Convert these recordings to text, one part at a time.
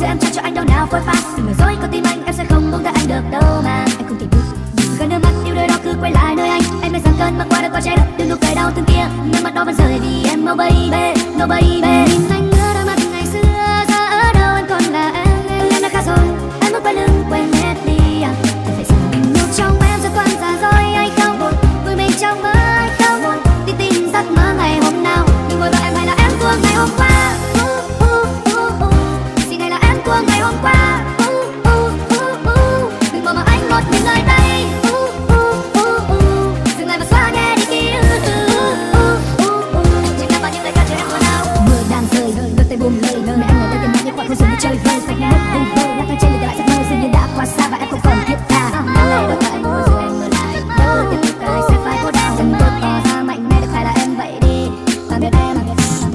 sẽ em trao cho anh đau nào phôi pha. Đừng nói dối, con tim anh, em sẽ không buông tha anh được đâu mà. Anh không thể buông. gần nước mắt, yêu đôi đó cứ quay lại nơi anh. Em mới dám cơn mà qua đã có trái đất, đừng nụ cười đau thương kia. Nước mắt đó vẫn rời vì em oh baby no baby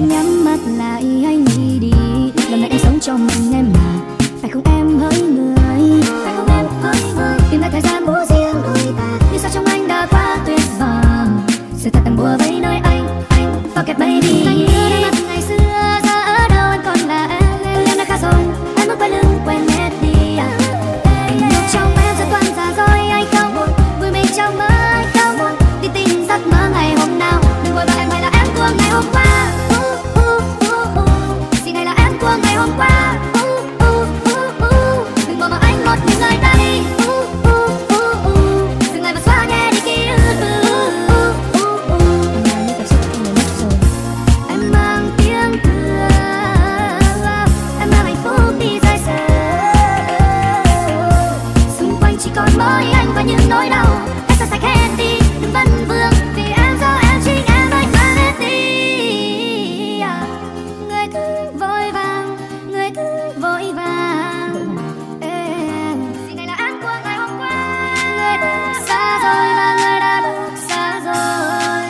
nhắm mắt lại hay nghĩ đi. Lần này em sống cho mình em mà. Phải không em hỡi người? nỗi đau. Em sẽ sạch hết đi đừng vân vương vì em do em chính em đánh mất đi. Người thứ vội vàng người thứ vội vàng. Em gì này là ăn của ngày hôm qua. Người đã xa rồi người đã bước xa rồi.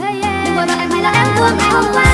Hey, vội vàng em hay là ăn của ngày hôm qua.